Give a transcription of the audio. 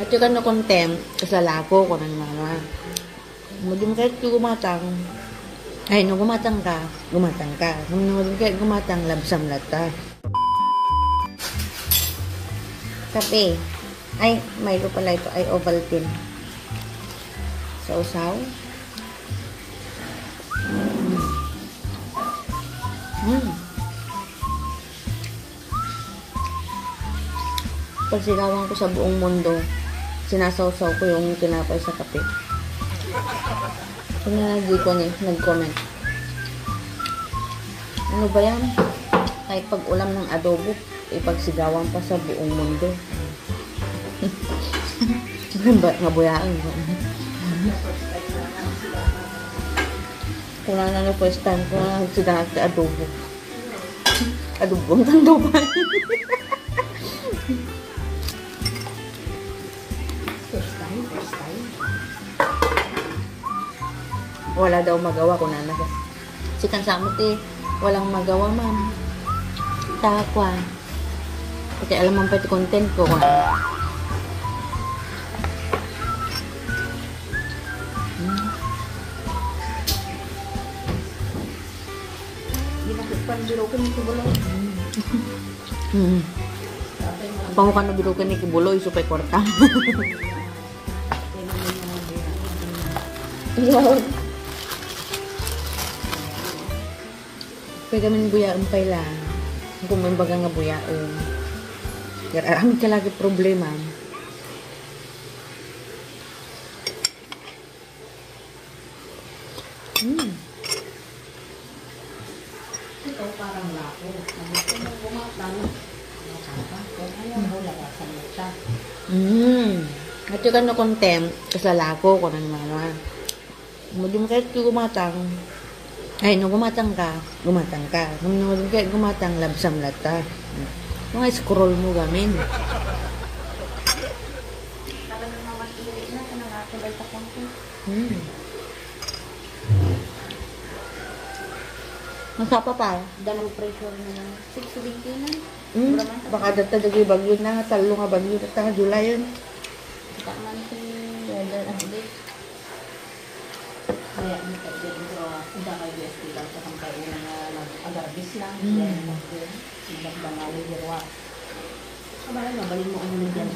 At yung kan kontem, kasalako ko ng mama. Mudum kahit gumatang, ay, nung gumatang ka, gumatang ka. Nung nung kahit gumatang, labsam lata. Kape. Ay, Milo pala ito. Ay, Ovaltine. Sa usaw. Mm. Pag sigawan ko sa buong mundo, sinasawsaw ko yung tinapay sa kape. Kung nalagi ko ni, nag-comment. Ano ba yan? Kahit pag ulam ng adobo, ipagsigawan pa sa buong mundo. ba, nga buyaan ko. Kung na na first time ko na sa adobo. Adobo ang tanduban. Time. wala daw magawa kung nana ka. Si Kansamot eh, walang magawa ma'am. Takwa. Kasi alam mo pa ito content ko. Kung ko nito bulo. Hmm. Pamukan na birukan ni Kibuloy, supay kwarta. Pwede kami buyaan pa lang. Kung may baga nga buyaan. Yararami ka lagi problema. Hmm. Ito parang lako. Gusto mo gumatang. Nakaka. Kung ayaw mo, labasan mo siya. Mm. At yung ano kontem, kasalako ko ng mama. Mudum kahit gumatang, ay, nung gumatang ka, gumatang ka. Nung nung kahit gumatang, labsam lata. Mga scroll mo gamin. Hmm. Masapa pa. Dalawang pressure na lang. 6.20 na. Hmm. Baka data dagay bagyo na, talo nga bagyo na nga July yun. Kita man si weather update. Kaya di ka dyan bro, udah kay UST lang sa kampay una na nag-agarbis lang. Mm. Then, nag-bangali dirwa. Kabala, mabalin mo ano ng dyan